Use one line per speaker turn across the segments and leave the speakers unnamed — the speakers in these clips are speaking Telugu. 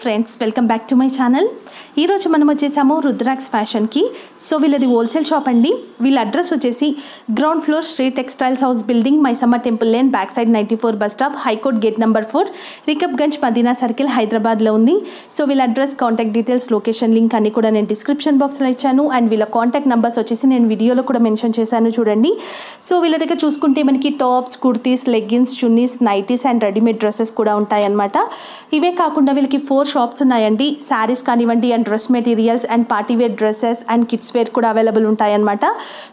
Friends welcome back to my channel ఈరోజు మనం వచ్చేసాము రుద్రాక్స్ ఫ్యాషన్కి సో వీళ్ళది హోల్సేల్ షాప్ అండి. వీళ్ళ అడ్రస్ వచ్చేసి ground floor Sri textiles house building Maisamma temple lane back side ninety four bus stop high court gate number four Rikabganj Madina circle హైదరాబాద్లో ఉంది. సో వీళ్ళ address contact details location link అన్ని కూడా నేను డిస్క్రిప్షన్ బాక్స్లో ఇచ్చాను. అండ్ వీళ్ళ కాంటాక్ట్ నెంబర్స్ వచ్చేసి నేను వీడియోలో కూడా మెన్షన్ చేశాను చూడండి. సో వీళ్ళ దగ్గర చూసుకుంటే మనకి tops kurtis leggings chunnis nighties and readymade dresses కూడా ఉంటాయన్నమాట. ఇవే కాకుండా వీళ్ళకి ఫోర్ షాప్స్ ఉన్నాయండి. శారీస్ కానివ్వండి and dress materials and party wear dresses and kids wear కూడా అవైలబుల్ ఉంటాయన్నమాట.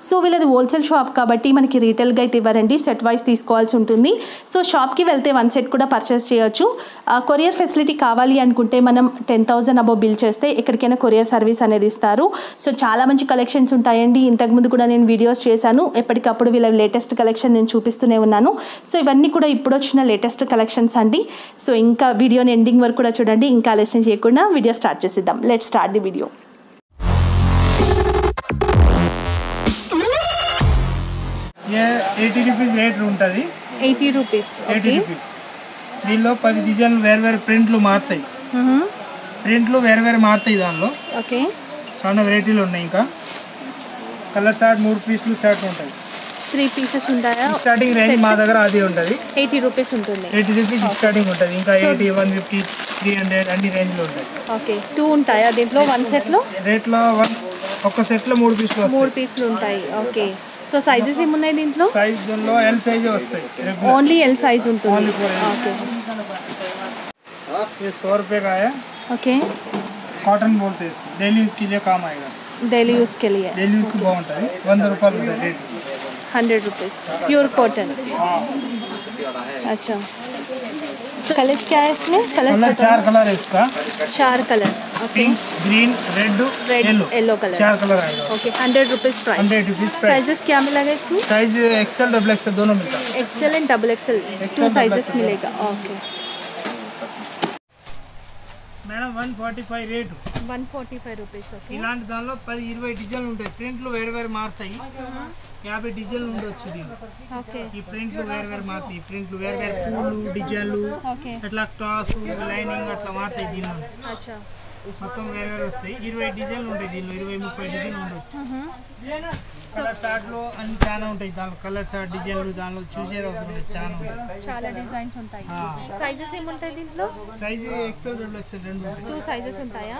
సో వీళ్ళది హోల్సేల్ షాప్ కాబట్టి మనకి రీటైల్గా అయితే ఇవ్వరండి. సెట్ వైస్ తీసుకోవాల్సి ఉంటుంది. సో షాప్కి వెళ్తే వన్ సెట్ కూడా పర్చేస్ చేయొచ్చు. కొరియర్ ఫెసిలిటీ కావాలి అనుకుంటే మనం టెన్ థౌసండ్ అబౌవ్ బిల్ చేస్తే ఎక్కడికైనా కొరియర్ సర్వీస్ అనేది ఇస్తారు. సో చాలా మంచి కలెక్షన్స్ ఉంటాయండి. ఇంతకుముందు కూడా నేను వీడియోస్ చేశాను. ఎప్పటికప్పుడు వీళ్ళ లేటెస్ట్ కలెక్షన్ నేను చూపిస్తూనే ఉన్నాను. సో ఇవన్నీ కూడా ఇప్పుడు వచ్చిన లేటెస్ట్ కలెక్షన్స్ అండి. సో ఇంకా వీడియోని ఎండింగ్ వరకు కూడా చూడండి. ఇంకా ఆలస్యం చేయకుండా వీడియో స్టార్ట్ చేసేద్దాం. Let start the
video eighty rupees rate ఉంటుంది.
ఎయిటీ రూపీస్
ఎయిటీ రూపీస్ దీనిలో పది డిజైన్లు వేరు వేరు ప్రింట్లు మారుతాయి. ప్రింట్లు వేరు వేరు మారుతాయి దానిలో.
ఓకే.
చాలా వెరైటీలు ఉన్నాయి ఇంకా. కలర్ షార్ట్ మూడు పీసులు షర్ట్ ఉంటాయి.
త్రీ పీసెస్ ఉంటాయా?
స్టార్టింగ్ రేంజ్ మా దగ్గర అది ఉంటుంది.
ఎయిటీ రూపీస్ ఉంటుంది.
ఎయిటీ రూపీస్ స్టార్టింగ్ ఉంటుంది. ఇంకా eighty one fifty three hundred అన్ని రేంజ్లో ఉంటాయి.
ఓకే టూ ఉంటాయా దీంట్లో? వన్ సెట్లో
రేట్లో వన్ ఒక సెట్లో మూడు పీసులు
మూడు పీసులు ఉంటాయి. ఓకే సో సైజెస్ ఏమున్నాయి దీంట్లో
సైజ్ దీనిలో ఎల్ సైజే వస్తాయి రెగ్యులర్
ఓన్లీ ఎల్ సైజ్ ఉంటుంది
Only for L.
ఓకే
ये सौ रुपये का है
ఓకే
कॉटन बोलते हैं इसको डेली यूज़ के लिए काम आएगा
డైలీ యూస్ के लिए
డైలీ యూస్కి బాగుంటుంది వంద రూపాయలు ఉంటుంది rate
hundred rupees pure cotton अच्छा कलर्स क्या है इसमें कलर्स
कलर चार कलर है इसका
चार colour okay
Pink green red
Red,
yellow
yellow color.
चार कलर आएगा
okay hundred rupees price
hundred rupees price
sizes क्या मिलेगा इसमें
साइज एक्सेल डबल एक्सेल दोनों मिलता है
XL and double XL
XL,
two
double
sizes
XL.
मिलेगा okay
madam one forty five rate
one forty five rupees okay
ఇలాంటి దానిలో పది ఇరవై డిజైన్లు ఉంటాయి ప్రింట్లు వేరు వేరు మారుతాయి యాభై డిజైన్లు ఉండొచ్చు దీనిలో
ओके
ఈ ప్రింట్లు వేరు వేరు మారుతాయి ఈ ప్రింట్లు వేరు వేరు పూలు డిజైన్లు
ఓకే
అట్లా టాస్ లైనింగ్ అట్లా మారుతాయి దీనిలో
अच्छा
మొత్తం వేరు వేరు వస్తాయి. ఇరవై డిజైన్లు ఉంటాయి దీనిలో ఇరవై ముప్పై డిజైన్లు ఉండొచ్చు. కలర్ షార్ట్లో అన్ని చాలా ఉంటాయి. దానిలో కలర్ షార్ట్ డిజైన్లు దానిలో చూసే అవసరం చాలా ఉంటాయి.
చాలా డిజైన్స్ ఉంటాయి. సైజెస్ ఏముంటాయి దీంట్లో?
సైజ్ ఎక్సెల్ డబుల్ ఎక్సెల్ రెండు
టూ సైజెస్ ఉంటాయా?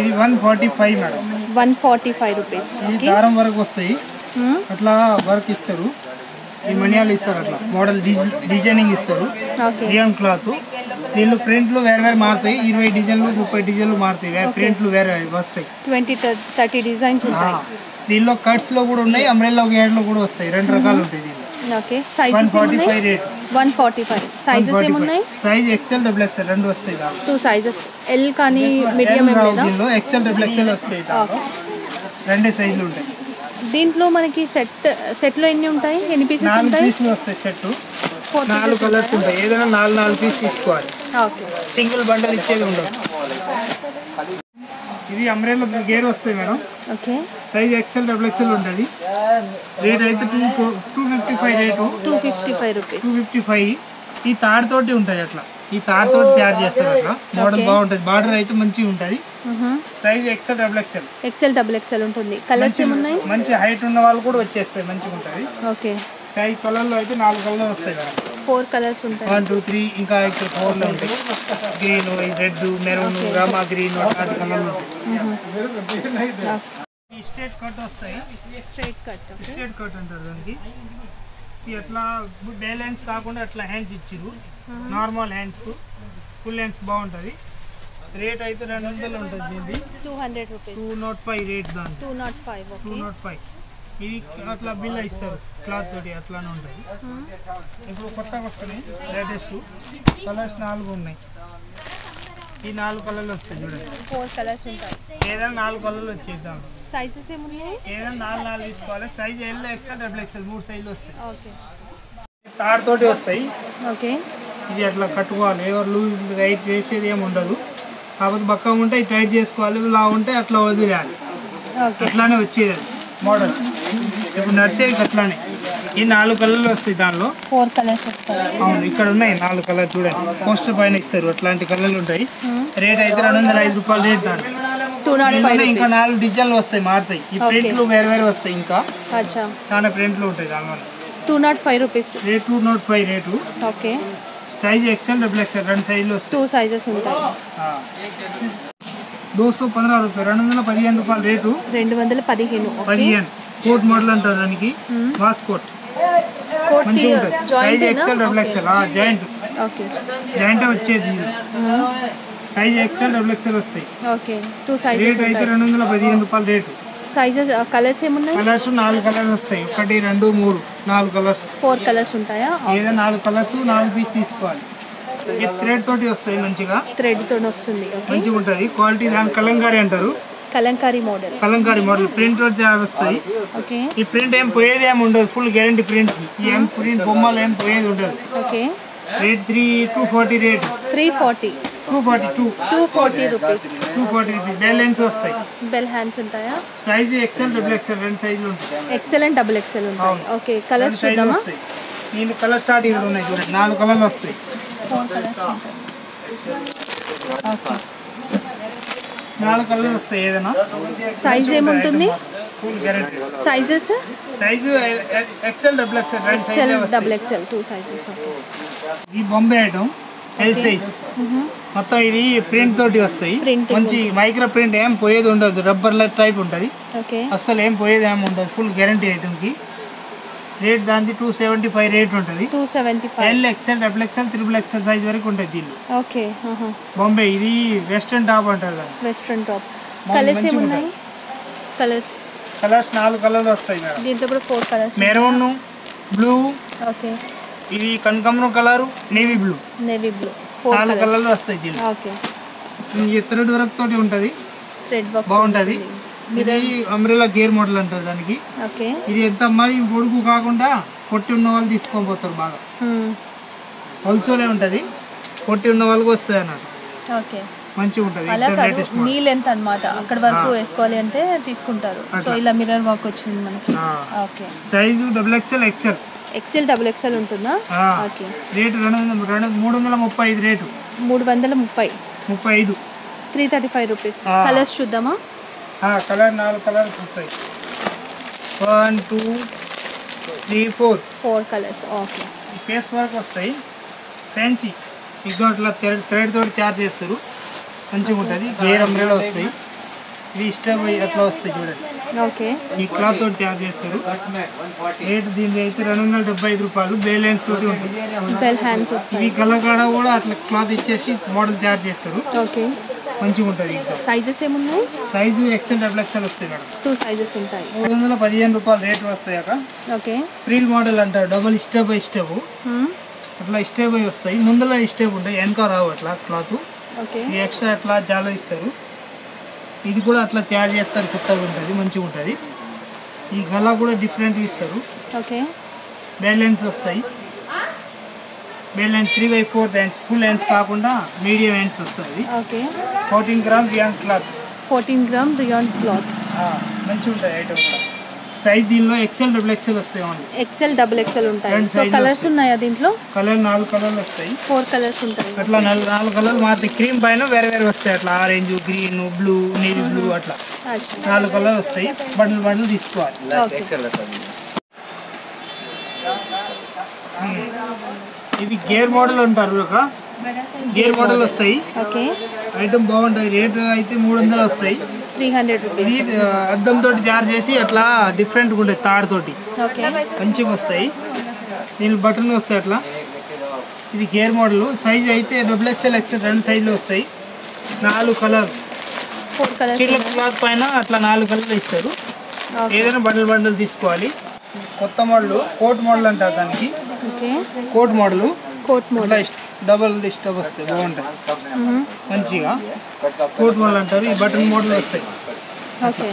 ఇది one forty
five madam. One forty
five
rupees.
దారం వరకు వస్తాయి. అట్లా వర్క్ ఇస్తారు. ఈ మణియాలు ఇస్తారు అట్లా. మోడల్ డిజైనింగ్ ఇస్తారు. Rayon cloth. దీనిలో ప్రింట్లు వేరు వేరు మారుతాయి. ఇరవై డిజైన్లు ముప్పై డిజైన్లు మారుతాయి. వేరే ప్రింట్లు వేరే వస్తాయి.
ట్వంటీ థర్టీ డిజైన్స్
దీనిలో కట్స్లో కూడా ఉన్నాయి అంబ్రెల్లా గేర్లో కూడా వస్తాయి. రెండు రకాలు ఉంటాయి సైజ్ ఎక్సెల్ డబుల్ ఎక్సెల్ రెండు వస్తాయి
టూ సైజెస్ ఎల్ కానీ మీడియం
ఎక్సెల్ డబుల్ ఎక్సెల్ వస్తాయి రెండే సైజులు ఉంటాయి.
దీంట్లో మనకి సెట్ సెట్లో ఎన్ని ఉంటాయి? ఎన్ని పీసెస్
నాలుగు
ఉంటాయి?
పీసులు వస్తాయి సెట్ నాలుగు కలర్స్ ఉంటాయి. ఏదైనా నాలుగు నాలుగు పీస్ తీసుకోవాలి.
ఓకే.
సింగిల్ బండల్ ఇచ్చేది ఉండదు ఇది అమ్రేలో గేర్ వస్తాయి madam.
Okay.
Size XL double XL ఉంటుంది. రేట్ అయితే two two fifty five rate
two fifty five rupees
two fifty five ఈ తాడుతోటి ఉంటుంది అట్లా. ఈ తాడుతోటి తయారు చేస్తారు అట్లా. మోడల్ బాగుంటుంది. బార్డర్ అయితే మంచిగా ఉంటుంది. Size XL double XL
XL double XL ఉంటుంది. కలర్స్ ఏమున్నాయి?
మంచి హైట్ ఉన్న వాళ్ళు కూడా వచ్చేస్తాయి మంచిగా ఉంటుంది.
ఓకే.
సైజ్ కలర్లో అయితే నాలుగు కలర్ వస్తాయి
ఫోర్ కలర్స్ ఉంటాయి.
వన్ టూ త్రీ ఇంకా ఇక్కడ ఫోర్లో ఉంటాయి. Green red maroon Rama green అట్లాంటి కలర్లు ఉంటాయి. స్ట్రేట్ కట్ వస్తాయి.
స్ట్రైట్ కట్
స్ట్రేట్ కట్ అంటారు దానికి. ఎట్లా బ్యాలెన్స్ కాకుండా అట్లా హ్యాండ్స్ ఇచ్చిర్రు. నార్మల్ హ్యాండ్స్ ఫుల్ హ్యాండ్స్ బాగుంటుంది. రేట్ అయితే రెండు వందలు ఉంటుంది దీనిది.
Two hundred rupees
two not five rate దాని
two not
five
two
not five ఇవి అట్లా బిల్ ఇస్తారు క్లాత్ తోటి అట్లానే ఉంటాయి ఇప్పుడు కొత్తగా వస్తున్నాయి లేటెస్ట్ కలర్స్ నాలుగు ఉన్నాయి. ఈ నాలుగు కలర్లు వస్తాయి చూడండి.
ఫోర్ కలర్స్ ఉంటాయి.
ఏదైనా నాలుగు కలర్లు వచ్చేద్దాం.
సైజెస్ ఏమున్నాయి?
ఏదైనా నాలుగు నాలుగు తీసుకోవాలి. Size L XL double XL మూడు సైజులు వస్తాయి.
ఓకే
తాడుతోటి వస్తాయి.
ఓకే
ఇది అట్లా కట్టుకోవాలి. ఎవరు లూజ్ రైట్ చేసేది ఏమి ఉండదు. కాకపోతే బక్క ఉంటే టైట్ చేసుకోవాలి. ఇలా ఉంటే అట్లా వదిలేయాలి. అట్లానే వచ్చేది మోడల్. ఇప్పుడు నడిచేది అట్లానే. ఈ నాలుగు కలర్లు వస్తాయి దానిలో.
ఫోర్ కలర్స్ వస్తాయి.
అవును ఇక్కడ ఉన్నాయి నాలుగు కలర్ చూడండి. పోస్టర్ పైన ఇస్తారు. అట్లాంటి కలర్లు ఉంటాయి. రేట్ అయితే రెండు వందల ఐదు రూపాయలు రేట్ దాని ఇంకా నాలుగు డిజైన్లు వస్తాయి మారుతాయి. ఈ ప్రింట్లు వేరే వేరే వస్తాయి ఇంకా. చాలా ప్రింట్లు ఉంటాయి దానివల్ల.
Two not five rupees
rate two not five rate.
Okay
size XL double XL రెండు సైజులు
టూ సైజెస్ ఉంటాయి.
దోసో పదహారు రూపాయలు రెండు వందల పదిహేను రూపాయలు రేటు.
రెండు వందల పదిహేను
పదిహేను. కోట్ మోడల్ అంటారు దానికి. Watch
coat.
మంచిగా ఉంటుంది. Size XL double XL
joint.
Joint వచ్చేది సైజ్ ఎక్సెల్ డబుల్ ఎక్సెల్ వస్తాయి. రేట్ అయితే రెండు వందల పదిహేను రూపాయలు రేటు.
సైజెస్ కలర్స్ ఏమున్నాయి?
కలర్స్ నాలుగు కలర్స్ వస్తాయి. ఒకటి రెండు మూడు. నాలుగు కలర్స్
ఫోర్ కలర్స్ ఉంటాయా?
ఏదో నాలుగు కలర్స్ నాలుగు పీస్ తీసుకోవాలి. థ్రెడ్ తోటి వస్తాయి మంచిగా.
థ్రెడ్తో వస్తుంది
మంచిగా ఉంటుంది క్వాలిటీ దాని కలంకారీ అంటారు.
Kalamkari model
Kalamkari model print తోటి వస్తాయి.
ఓకే
ఈ ప్రింట్ ఏం పోయేది ఏమి ఉండదు. ఫుల్ గ్యారంటీ ప్రింట్ ఏం ప్రింట్ బొమ్మలు ఏం పోయేది ఉండదు.
Okay
rate three two forty rate
three forty
two forty two
two forty rupees
two forty rupees balance వస్తాయి.
బెల్ హ్యాండ్స్ ఉంటాయా?
సైజ్ ఎక్సెల్ డబుల్ ఎక్సెల్ రెండు సైజులు ఉంటాయి.
ఎక్సెల్ అండ్ డబుల్ ఎక్సెల్ ఉంటాయి. ఓకే కలర్స్ చూద్దామా?
దీని కలర్ చార్ట్ ఇక్కడ ఉన్నాయి చూడండి. నాలుగు కలర్లు వస్తాయి. నాలుగు కలర్లు వస్తాయి ఏదైనా?
సైజ్ ఏముంటుంది?
Sizes size XL
double
XL
XL
double
XL two sizes okay
ఈ బొంబే ఐటమ్ ఎల్ సైజ్ మొత్తం ఇది ప్రింట్ తోటి వస్తాయి. మంచి మైక్రో ప్రింట్ ఏం పోయేది ఉండదు. రబ్బర్ టైప్ ఉంటుంది.
ఓకే.
అస్సలు ఏం పోయేది ఏమి ఉండదు. ఫుల్ గ్యారంటీ ఐటమ్కి రేట్ దానికి టూ సెవెంటీ ఫైవ్ రేట్ ఉంటుంది.
Two seventy five
L XL double XL triple XL size వరకు ఉంటుంది దీనిలో.
ఓకే
బాంబే ఇది వెస్టర్న్ టాప్ అంటారు దాన్ని
వెస్ట్రన్ టాప్ కలర్స్ ఏమున్నాయి? కలర్స్
కలర్స్ నాలుగు కలర్లు వస్తాయి మేడం.
దీంట్లో కూడా four colours
maroon blue
okay.
ఇది కనకమరం colour navy
blue. Navy blue.
నాలుగు కలర్లు వస్తాయి దీనిలో.
ఓకే
ఈ థ్రెడ్ వర్క్ తోటి ఉంటుంది.
థ్రెడ్ వర్క్
బాగుంటుంది. ఇది అంబ్రెలా గేర్ మోడల్ అంటారు దానికి.
ఓకే
ఇది ఎంత మరి పొడుగు కాకుండా పొట్టి ఉన్న వాళ్ళు తీసుకొని పోతారు బాగా. హోల్సేలే ఉంటుంది. పొట్టి ఉన్న వాళ్ళకి వస్తుంది అన్నట్టు.
ఓకే
మంచిగా ఉంటుంది.
అలా కాదు
లేటెస్ట్
నీ లెంత్ అనమాట అక్కడ వరకు వేసుకోవాలి అంటే తీసుకుంటారు. సో ఇలా మిర్రర్ వర్క్ వచ్చింది మనకి. Okay
size double XL XL
XL double XL ఉంటుందా? ఓకే
రేటు రెండు వందల రెండు మూడు వందల ముప్పై ఐదు రేటు.
మూడు వందల ముప్పై.
ముప్పై ఐదు.
Three thirty five
rupees.
Colours చూద్దామా?
కలర్ నాలుగు కలర్స్ వస్తాయి. One two three four.
Four colours okay
face work వస్తాయి. ఫ్యాన్సీ ఇదో అట్లా థ్రెడ్ థ్రెడ్ తోటి తయారు చేస్తారు. మంచిగా ఉంటుంది గేర్ అంబ్రెలా వస్తాయి. ఇది ఇష్టం అట్లా వస్తాయి చూడండి
ఓకే.
ఈ క్లాత్ తోటి తయారు చేస్తారు రేట్ దీనికి అయితే రెండు వందల డెబ్బై ఐదు రూపాయలు. బేలెన్స్ తోటి ఉంటుంది.
బెల్ హ్యాండ్స్
ఈ
వస్తాయి
కలకాడ కూడా అట్లా క్లాత్ ఇచ్చేసి మోడల్ తయారు చేస్తారు.
ఓకే.
మంచిగా ఉంటుంది ఇంకా.
సైజెస్ ఏమున్నాయి?
సైజు ఎక్సెల్ డబుల్ ఎక్సెల్ వస్తాయి మేడం.
టూ సైజెస్ ఉంటాయి.
మూడు వందల పదిహేను రూపాయలు రేట్ వస్తాయాక
ఓకే.
ఫ్రీల్ మోడల్ అంటారు డబుల్ స్టెప్ బై స్టెప్ అట్లా స్టెప్ బై వస్తాయి. ముందర స్టెప్ ఉంటాయి. వెనక రావు అట్లా క్లాత్. ఎక్స్ట్రా అట్లా జాల ఇస్తారు. ఇది కూడా అట్లా తయారు చేస్తారు కొత్తగా ఉంటుంది మంచిగా ఉంటుంది. ఈ గలా కూడా డిఫరెంట్ ఇస్తారు.
ఓకే.
బ్యాలెన్స్ వస్తాయి. Balance three by four hands full hands కాకుండా మీడియం హ్యాండ్స్ వస్తుంది
okay.
Fourteen gram beyond cloth
fourteen gram beyond cloth
మంచిగా ఉంటుంది ఐటమ్ కూడా. సైజ్ దీనిలో ఎక్సెల్ డబుల్ ఎక్సెల్ వస్తాయి ఓన్లీ
ఎక్సెల్ డబుల్ ఎక్సెల్ ఉంటాయి. So
colours.
ఉన్నాయా దీంట్లో?
కలర్ నాలుగు కలర్లు వస్తాయి.
ఫోర్ కలర్స్ ఉంటాయి.
అట్లా నాలుగు నాలుగు కలర్లు మారుతాయి క్రీమ్ పైన వేరే వేరే వస్తాయి. అట్లా orange green blue navy blue అట్లా. నాలుగు కలర్లు వస్తాయి. బండ్లు బండ్లు తీసుకోవాలి.
ఓకే
ఇది గేర్ మోడల్ అంటారు ఒక. గేర్ మోడల్ వస్తాయి.
ఓకే
ఐటమ్ బాగుంటుంది రేటు అయితే మూడు వందలు వస్తాయి.
త్రీ హండ్రెడ్ రూపీస్
అద్దంతో తయారు చేసి అట్లా డిఫరెంట్గా ఉంటుంది తాడుతోటి. మంచిగా వస్తాయి. దీని బటన్ వస్తాయి అట్లా. ఇది గేర్ మోడల్. సైజ్ అయితే డబుల్ ఎక్స్ఎల్ ఎక్స్ఎల్ రెండు సైజులు వస్తాయి. నాలుగు కలర్ చీరల క్లాత్ పైన అట్లా నాలుగు కలర్లు ఇస్తారు. ఏదైనా బండల్ బండల్ తీసుకోవాలి. కొత్త మోడల్ కోట్ మోడల్ అంటారు దానికి. Coat
model.
Coat
model.
ఇష్ట- డబల్ డిస్టర్బ్ వస్తాయి బాగుంటుంది మంచిగా. కోట్ మోడల్ అంటారు ఈ బటన్ మోడల్ వస్తాయి.
ఓకే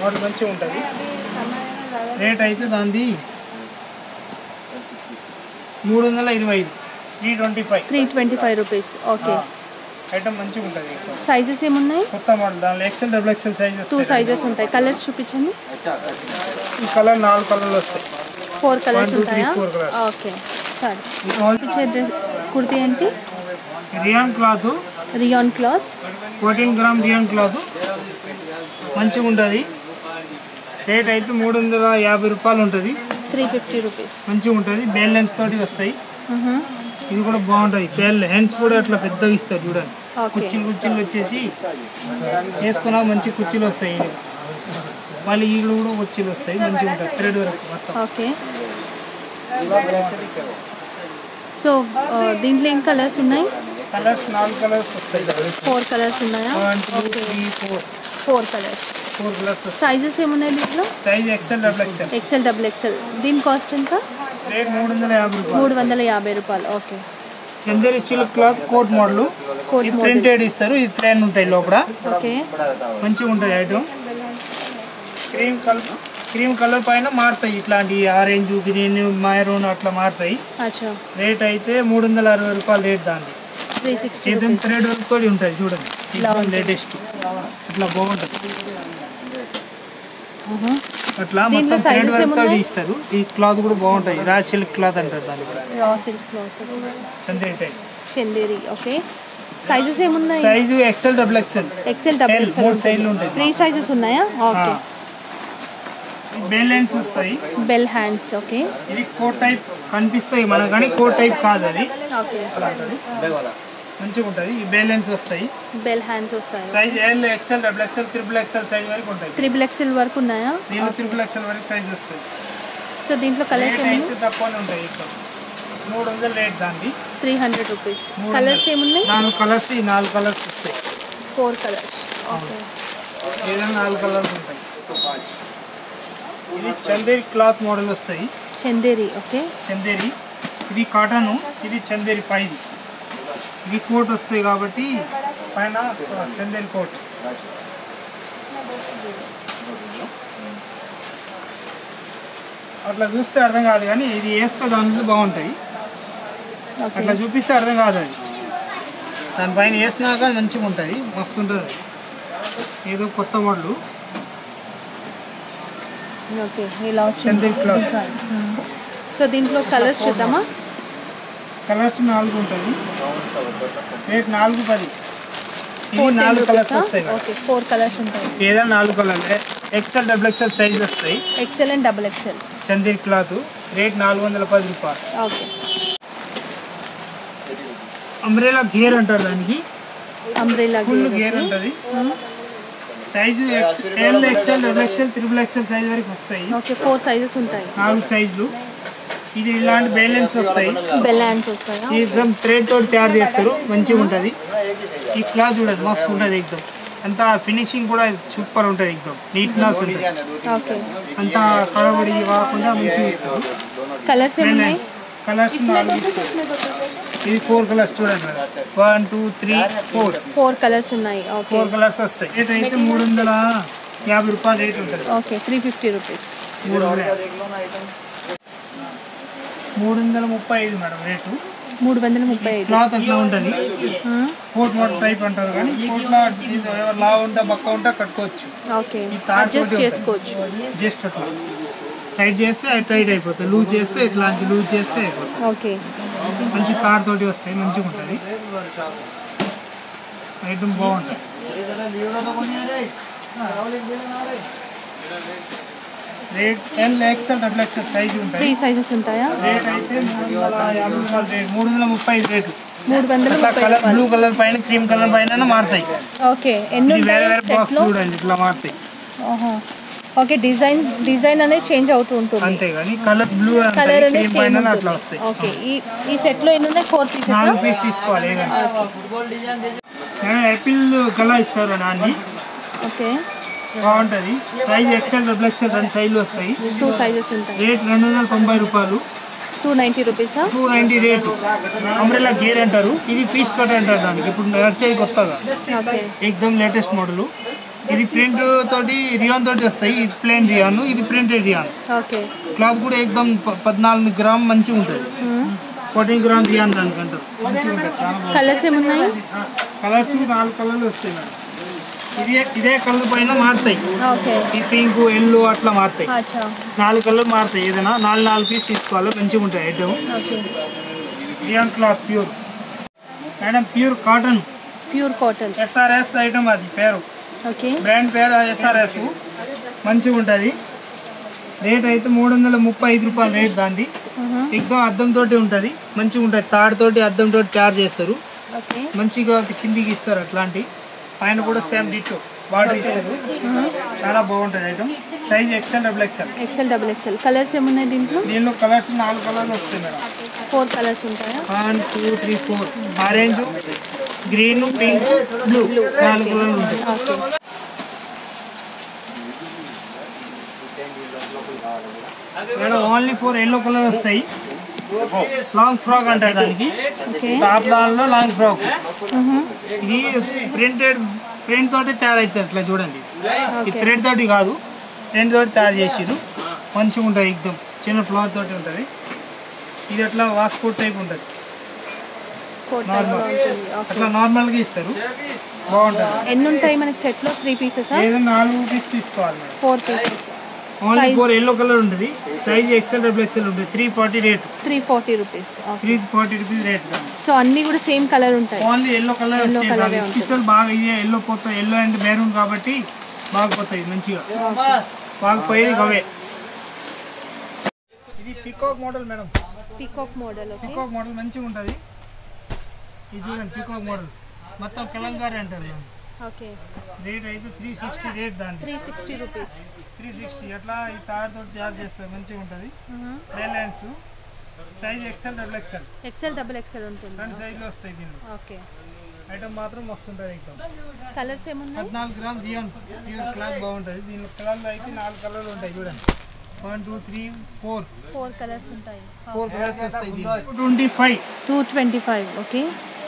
మోడల్ మంచిగా ఉంటుంది. రేట్ అయితే దానిది మూడు వందల ఇరవై ఐదు. Three twenty five
three twenty five rupees okay
item మంచిగా ఉంటుంది ఎక్కువ.
సైజెస్ ఏమున్నాయి?
కొత్త మోడల్ దానిలో XL double XL size
two
వస్తాయి.
సైజెస్ ఉంటాయి. కలర్స్ చూపించండి.
ఈ కలర్ నాలుగు కలర్లు వస్తాయి.
Four colours
One, two, three,
ఉంటాయా?
four colours.
ఓకే సరే. కుర్తీ ఏంటి?
Rayon cloth.
Rayon cloth.
Fourteen gram rayon cloth. మంచిగా ఉంటుంది. రేట్ అయితే మూడు వందల యాభై రూపాయలు ఉంటుంది.
Three fifty rupees.
మంచిగా ఉంటుంది. బేల్ లెన్స్ తోటి వస్తాయి. ఇది కూడా బాగుంటుంది. బేల్ హ్యాండ్స్ కూడా అట్లా పెద్దగా ఇస్తారు చూడండి. కుర్చీలు కుర్చీలు వచ్చేసి వేసుకున్నా మంచి కుర్చీలు వస్తాయి. మళ్ళీ ఈగలు కూడా కుర్చీలు వస్తాయి. మంచిగా ఉంటుంది. థ్రెడ్ వరకు మొత్తం.
ఓకే. సో దీంట్లో ఏం కలర్స్ ఉన్నాయి?
కలర్స్ నాలుగు కలర్స్ వస్తాయి.
ఫోర్ కలర్స్ ఉన్నాయా? Four
colours four colours
sizes ఏమున్నాయి దీంట్లో?
Size XL double XL
XL double XL దీని కాస్ట్ ఎంత?
మూడు వందల యాభై రూపాయలు.
మూడు వందల యాభై రూపాయలు.
Okay Chanderi silk cloth
coat model
ఇది ప్రింటెడ్ ఇస్తారు. ఇది ప్లేన్ ఉంటాయి లోపల.
ఓకే
మంచిగా ఉంటుంది item cream colour cream colour పైన మారుతాయి. ఇట్లాంటి ఆరెంజ్ గ్రీన్ మైరూన్ అట్లా మారుతాయి. రేట్ అయితే మూడు వందల అరవై రూపాయలు రేట్ దాన్ని చేతం థ్రెడ్ వర్క్ తోటి ఉంటుంది చూడండి. లేటెస్ట్ ఇట్లా బాగుంటుంది. అట్లా మొత్తం థ్రెడ్ వర్క్ తోటి? ఇస్తారు. ఈ క్లాత్ కూడా బాగుంటాయి. రా సిల్క్ క్లాత్ అంటారు దాన్ని కూడా.
Raw silk cloth.
Chanderi type.
Chanderi okay. Sizes ఏమున్నాయి?
Size XL double XL
XL double
L, మూడు సైజులు ఉంటాయి.
త్రీ సైజెస్ ఉన్నాయా? ఓకే.
బేల్ లైన్స్ వస్తాయి.
Bell hands okay.
ఇది కోట్ టైప్ కనిపిస్తాయి మనకు కానీ కోట్ టైప్ కాదు అది. మంచిగా ఉంటుంది. ఈ బేల్ లైన్స్ వస్తాయి.
బెల్ హ్యాండ్స్ వస్తాయి.
Size L XL double XL triple XL size వరకు ఉంటాయి.
త్రిబుల్ ఎక్సెల్ వరకు ఉన్నాయా?
దీనిలో త్రిపుల్ ఎక్సెల్ వరకు సైజ్ వస్తుంది
సో దీంట్లో కలర్స్
అయితే తక్కువనే ఉంటాయి ఇక్కడ. మూడు వందల రేట్ దాన్ని
త్రీ హండ్రెడ్ రూపీస్. కలర్స్ ఏమున్నాయి?
నాలుగు కలర్స్ ఈ నాలుగు కలర్స్ వస్తాయి.
Four colours okay.
ఏదైనా నాలుగు కలర్స్ ఉంటాయి. ఇది చందేరి క్లాత్ మోడల్ వస్తాయి.
చందేరి ఓకే.
చందేరి. ఇది కాటన్ ఇది చందేరి పైది. ఇది కోట్ వస్తాయి కాబట్టి పైన చందేరి కోట్. అట్లా చూస్తే అర్థం కాదు కానీ ఇది వేస్తే దాంట్లో బాగుంటాయి. అట్లా చూపిస్తే అర్థం కాదు అది. దానిపైన వేసినాక మంచిగా ఉంటుంది మస్తు ఉంటుంది. ఏదో కొత్త మోడలు.
ఓకే ఇలా వచ్చింది డిజైన్ సో దీంట్లో కలర్స్ చూద్దామా?
కలర్స్ నాలుగు ఉంటుంది రేట్ నాలుగు పది.
టెన్
నాలుగు కలర్స్ వస్తాయి
ఓకే ఫోర్ కలర్స్ ఉంటాయి.
ఏదైనా నాలుగు కలర్లే ఎక్సెల్ డబుల్ ఎక్సెల్ సైజ్ వస్తాయి.
XL and double XL
Chanderi cloth rate నాలుగు వందల పది రూపాయలు.
ఓకే.
అంబ్రేలా గేర్ అంటారు దానికి.
అంబ్రెలా
ఫుల్ గేర్ ఉంటుంది. Size X L XL double XL triple XL size వరకు వస్తాయి.
ఓకే ఫోర్ సైజెస్ ఉంటాయి.
నాలుగు సైజులు. ఇది ఇలాంటి బ్యాలెన్స్ వస్తాయి.
బెల్ హ్యాండ్స్ వస్తాయా?
ఈ ఎగ్దమ్ థ్రెడ్ తోటి తయారు చేస్తారు. మంచిగా ఉంటుంది. ఈ క్లాత్ చూడండి మస్తు ఉంటుంది ఎగ్దమ్ అంతా ఫినిషింగ్ కూడా సూపర్ ఉంటుంది ఎగ్దమ్ నీట్నెస్ ఉంటుంది.
ఓకే.
అంతా కడబడి కాకుండా మంచిగా ఇస్తారు.
కలర్స్
కలర్స్ ఇది ఫోర్ కలర్స్ చూడండి one two three four
four colours ఉన్నాయి.
ఫోర్ కలర్స్ వస్తాయి. రేట్ అయితే మూడు వందల యాభై రూపాయలు రేట్ ఉంటుంది.
ఓకే త్రీ ఫిఫ్టీ రూపీస్
మూడు మూడు వందల. ముప్పై ఐదు మేడం రేటు
మూడు వందల ముప్పై ఐదు
క్లాత్ అట్లా ఉంటుంది. కోట్ మోట్ టైప్ అంటారు కానీ కోట్లో ఎవరు లావు ఉంటే బక్క ఉంటే కట్టుకోవచ్చు.
ఓకే అడ్జస్ట్ చేసుకోవచ్చు.
జస్ట్ అట్లా. టైట్ చేస్తే టైట్ అయిపోతుంది. లూజ్ చేస్తే ఇట్లాంటి లూజ్ చేస్తే అయిపోతుంది.
ఓకే
మంచి తాడు తోటి వస్తాయి మంచిగా ఉంటుంది. ఐటమ్ బాగుంటుంది rate L XL double XL
size
three
sizes ఉంటాయా?
రేట్ అయితే మూడు వందల ముప్పై ఐదు రేటు
మూడు వందల
కలర్ బ్లూ కలర్ పైన క్రీమ్ కలర్ పైన మారుతాయి.
ఓకే ఎన్ని
ఇది వేరే వేరే బాక్స్ చూడండి ఇట్లా మారుతాయి.
ఓకే డిజైన్ డిజైన్ అనేది చేంజ్ అవుతూ ఉంటుంది.
అంతే కానీ కలర్ బ్లూ
కలర్ అనేది
అట్లా వస్తాయి.
ఓకే ఈ ఈ సెట్లో ఎన్ని ఉన్నాయి ఫోర్ పీసెస్
నాలుగు పీస్ తీసుకోవాలి ఏదైనా యాపిల్ కలర్ ఇస్తారు నాన్ని.
ఓకే.
బాగుంటుంది. సైజ్ ఎక్సెల్ డబుల్ ఎక్సెల్ రెండు సైజులు వస్తాయి.
టూ సైజెస్ ఉంటాయి.
రేట్ రెండు వందల తొంభై రూపాయలు.
టూ నైంటీ రూపీసా
two ninety rate umbrella gear అంటారు. ఇది పీస్ కట్ అంటారు దానికి. ఇప్పుడు నడిచేది కొత్తగా. ఎక్దమ్ లేటెస్ట్ మోడల్ ఇది ప్రింట్ తోటి రియాన్ తోటి వస్తాయి. ఇది ప్లేన్ రియాన్ ఇది ప్రింటెడ్ రియాన్. క్లాత్ కూడా ఎక్దమ్ పద్నాలుగు గ్రామ్ మంచిగా ఉంటుంది. ఫోర్టీన్ గ్రామ్ రియాన్ దానికి అంటారు మంచిగా ఉంటుంది చాలా
కలర్స్ ఏమున్నాయి?
కలర్స్ నాలుగు కలర్లు వస్తాయి ఇదే ఇదే కలర్ పైన మారుతాయి. ఈ పింక్ ఎల్లో అట్లా మారుతాయి. నాలుగు కలర్ మారుతాయి ఏదైనా. నాలుగు నాలుగు పీస్ తీసుకోవాలి. మంచిగా ఉంటాయి
item.
Rayon cloth pure. Madam pure cotton.
Pure cotton.
SRS item అది పేరు. బ్రాండ్ పేరు ఎస్ఆర్ఎస్ మంచిగా ఉంటుంది. రేట్ అయితే మూడు వందల ముప్పై ఐదు రూపాయలు రేట్ దాన్ని ఎగ్దం అద్దంతో ఉంటుంది. మంచిగా ఉంటుంది. తాడుతోటి అద్దంతో తయారు చేస్తారు. మంచిగా కిందికి ఇస్తారు అట్లాంటి. పైన కూడా సేమ్ డిట్టో బార్డర్ ఇస్తారు. చాలా బాగుంటుంది item size XL double XL
XL double XL colours ఏమున్నాయి దీంట్లో?
దీనిలో కలర్స్ నాలుగు కలర్లు వస్తాయి మేడం.
ఫోర్ కలర్స్ ఉంటాయా?
One two three four orange green pink blue. నాలుగు కలర్లు ఉంటాయి.
Okay
madam only four yellow colour వస్తాయి. లాంగ్ ఫ్రాక్ అంటారు దానికి. టాప్ దానిలో లాంగ్ ఫ్రాక్ ఇది ప్రింటెడ్ ప్రింట్ తోటి తయారవుతుంది అట్లా చూడండి. ఈ థ్రెడ్ తోటి కాదు. ప్రింట్ తోటి తయారు చేసిరు మంచిగా ఉంటుంది ఎగ్దమ్ చిన్న ఫ్లవర్ తోటి ఉంటుంది. ఇది అట్లా వాస్కోట్ టైప్ ఉంటుంది.
ఫోర్
నార్మల్ అట్లా నార్మల్గా ఇస్తారు. బాగుంటుంది.
ఎన్ని ఉంటాయి మనకి సెట్లో త్రీ పీసెస్
నాలుగు పీస్ తీసుకోవాలి.
Four pieces
only four yellow colour ఉంటుంది. సైజ్ ఎక్సెల్ డబుల్ ఎక్సెల్ ఉంటుంది. Three forty rate
three forty rupees
three forty rupees rate
so అన్నీ కూడా సేమ్ కలర్ ఉంటాయి.
ఓన్లీ ఎల్లో కలర్ స్పెషల్ బాగా ఇదే ఎల్లో పోతాయి ఎల్లో అండ్ మెరూన్ కాబట్టి బాగా పోతాయి మంచిగా. బాగా పోయేది అవే ఇది peacock model
madam peacock model
peacock model మంచిగా ఉంటుంది. ఇది చూడండి పికాక్ మోడల్. మొత్తం కెలంకారీ అంటారు దాన్ని.
ఓకే.
రేట్ అయితే త్రీ సిక్స్టీ రేట్ దాన్ని.
Three sixty rupees
three sixty ఎట్లా ఈ తాడుతో తయారు చేస్తారు మంచిగా ఉంటుంది. Lines size XL double XL
XL double XL ఉంటుంది.
రెండు సైజులు వస్తాయి దీనిలో.
ఓకే.
ఐటమ్ మాత్రం వస్తుంటుంది ఎగ్దమ్
కలర్స్ ఏమున్నాయి?
పద్నాలుగు గ్రామ్ బియ్యం ప్యూర్ క్లాత్ బాగుంటుంది. దీనిలో కలర్లు అయితే నాలుగు కలర్లు ఉంటాయి చూడండి. One two three four
four colours ఉంటాయి.
ఫోర్ కలర్స్ వస్తాయి twenty five
two twenty five okay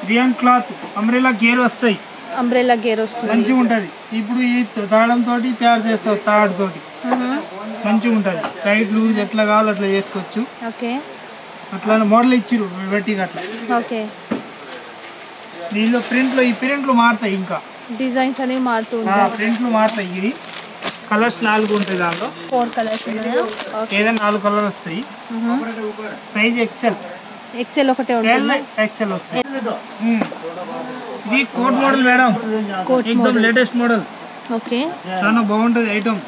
బియ్యం క్లాత్ అమ్రేలా గేర్ వస్తాయి.
అంబ్రెల్లా గేర్ వస్తుంది.
మంచిగా ఉంటుంది. ఇప్పుడు ఈ తాళం తోటి తయారు చేస్తారు తాడు తోటి. మంచిగా ఉంటుంది. టైట్ లూజ్ ఎట్లా కావాలో అట్లా చేసుకోవచ్చు.
ఓకే.
అట్లా మోడల్ ఇచ్చిరు వెట్టిగా అట్లా.
ఓకే.
దీనిలో ప్రింట్లు ఈ ప్రింట్లు మారుతాయి ఇంకా.
డిజైన్స్ అనేవి మారుతూ ఉంటాయి.
ప్రింట్లు మారుతాయి ఇవి. కలర్స్ నాలుగు ఉంటాయి దానిలో
ఫోర్ కలర్స్
ఏదైనా నాలుగు కలర్ వస్తాయి. సైజ్ ఎక్సెల్
ఎక్సెల్ ఒకటే ఉంటుంది
ఎక్సెల్ వస్తాయి మ్మ్. ఇది కోట్ మోడల్ మేడం ఎక్దమ్ లేటెస్ట్ మోడల్
ఓకే.
చాలా బాగుంటుంది ఐటమ్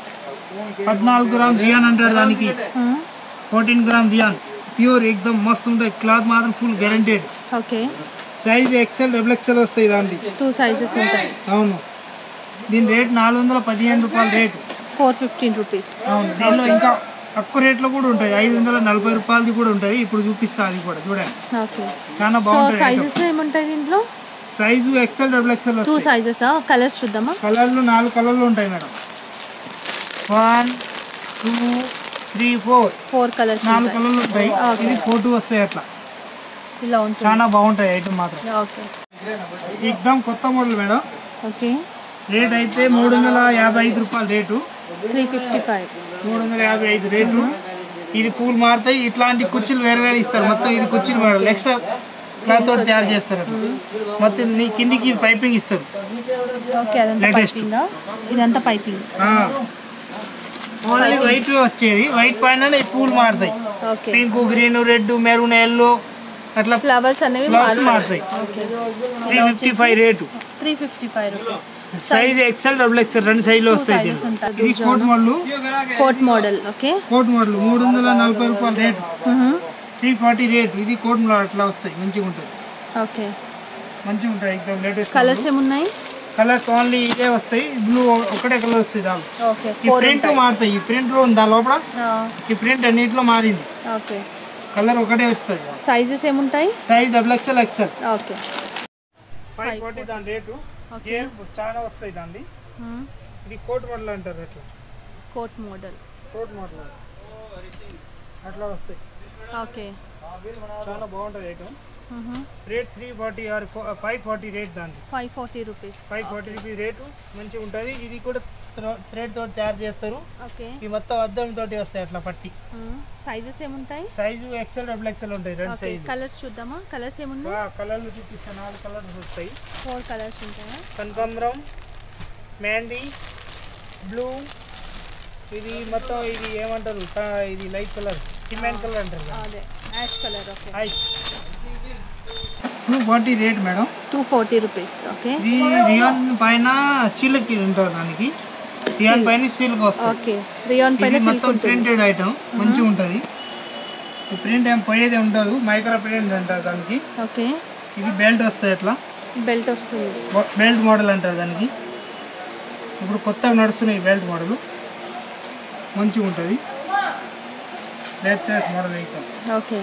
పద్నాలుగు గ్రామ్ బియాన్ అంటారు దానికి. ఫోర్టీన్ గ్రామ్ బియాన్ ప్యూర్ ఎక్దమ్ మస్తు ఉంటుంది క్లాత్ మాత్రం full guaranteed
okay.
Size XL double XL వస్తాయి దానికి.
టూ సైజెస్ ఉంటాయి.
అవును. దీని రేట్ నాలుగు వందల పదిహేను రూపాయల రేటు
ఫోర్ ఫిఫ్టీన్ రూపీస్
అవును. దీనిలో ఇంకా తక్కువ రేట్లో కూడా ఉంటాయి. ఐదు వందల నలభై రూపాయలది కూడా ఉంటుంది ఇప్పుడు చూపిస్తా అది కూడా. చూడండి. చాలా బాగుంటుంది
సైజెస్ ఏముంటాయి దీంట్లో?
Size XL double
XL
two
sizes colours చూద్దామా?
కలర్లు నాలుగు కలర్లు ఉంటాయి madam. One two three four
four colours
నాలుగు కలర్లు ఉంటాయి. ఇది ఫోర్ టూ వస్తాయి అట్లా.
ఇలా ఉంటుంది.
చాలా బాగుంటాయి ఐటమ్ మాత్రం.
ఓకే
ఎక్దమ్ కొత్త మోడల్ మేడం.
ఓకే
రేట్ అయితే మూడు వందల యాభై ఐదు రూపాయల రేటు
త్రీ ఫిఫ్టీ ఫైవ్
మూడు వందల యాభై ఐదు రేటు ఇది పూలు మారుతాయి. ఇట్లాంటి కుర్చీలు వేరు వేరే ఇస్తారు. మొత్తం ఇది కుర్చీలు మేడం ఎక్స్ట్రా క్లాత్ తోటి తయారు చేస్తారు. మొత్తం నీ కిందికి పైపింగ్ ఇస్తారు.
ఇదంతా పైపింగ్.
ఓన్లీ వైట్ వచ్చేది. వైట్ పైన పూలు మారుతాయి. Pink green red maroon yellow అట్లా
ఫ్లవర్స్ అనేవి
మారుతాయి. Three fifty five rate.
Three fifty five rupees
size XL double XL రెండు సైజులు వస్తాయి. ఇది coat model
coat model okay.
Coat model మూడు వందల నలభై రూపాయల రేటు. Three forty rate. ఇది కోట్ మోడల్ అట్లా వస్తాయి. మంచిగా ఉంటుంది
ఓకే.
మంచిగా ఉంటాయి ఎక్దమ్ లేటెస్ట్
కలర్స్ ఏమున్నాయి?
కలర్స్ ఓన్లీ ఇదే వస్తాయి. బ్లూ ఒకటే కలర్ వస్తాయి దాని
ఓకే
ఈ ప్రింట్ మారుతాయి. ఈ ప్రింట్లో ఉందా లోపల? ఈ ప్రింట్ అన్నింటిలో మారింది.
ఓకే.
కలర్ ఒకటే వస్తుంది
సైజెస్ ఏముంటాయి?
Size double XL XL
okay.
Five forty దాని రేటు. గేర్ చాలా వస్తాయి దాన్ని. ఇది కోట్ మోడల్ అంటారు అట్లా.
Coat model.
Coat model. అట్లా వస్తాయి.
ఓకే.
చాలా బాగుంటుంది item rate three forty or five forty rate దాన్ని.
Five forty rupees.
Five forty rupees rate మంచిగా ఉంటుంది. ఇది కూడా థ్రెడ్ తోటి తయారు చేస్తారు.
ఓకే.
ఈ మొత్తం అద్దం తోటి వస్తాయి అట్లా పట్టి.
సైజెస్ ఏముంటాయి?
సైజు ఎక్సెల్ డబుల్ ఎక్సెల్ ఉంటాయి రెండు సైజు
కలర్స్ చూద్దామా? కలర్స్ ఏమున్నాయి?
కలర్లు చూపిస్తాను. నాలుగు కలర్స్ వస్తాయి.
ఫోర్ కలర్స్ ఉంటాయా?
కనకాంబరం మెహందీ బ్లూ ఇది మొత్తం ఇది ఏమంటారు? ఇది లైట్ కలర్ సిమెంట్ కలర్ అంటారు.
అదే. Ash colour
okay. Two forty rate madam
two forty rupees okay.
ఇది రియాన్ పైన సిల్క్ ఉంటుంది దానికి. రియాన్ పైన సిల్క్ వస్తుంది.
ఓకే రియాన్ పైన సిల్క్
మొత్తం
ఉంటుంది.
ప్రింటెడ్ ఐటమ్ మంచిగా ఉంటుంది. ఈ ప్రింట్ ఏం పోయేది ఉండదు. మైక్రో ప్రింట్ అంటారు దానికి.
ఓకే
ఇది బెల్ట్ వస్తుంది అట్లా.
బెల్ట్ వస్తుంది.
బెల్ట్ మోడల్ అంటారు దానికి. ఇప్పుడు కొత్తగా నడుస్తున్నాయి బెల్ట్ మోడల్ మంచిగా ఉంటుంది. లేటెస్ట్ మోడల్ అయితే.
ఓకే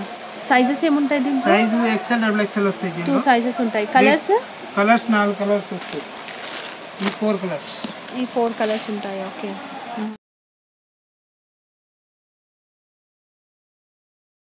సైజెస్ ఏముంటాయి దీంట్లో?
సైజు ఎక్సెల్ డబుల్ ఎక్సెల్ వస్తాయి
టూ సైజెస్ ఉంటాయి. కలర్స్
కలర్స్ నాలుగు కలర్స్ వస్తాయి. ఈ ఫోర్ కలర్స్
ఈ ఫోర్ కలర్స్ ఉంటాయి? ఓకే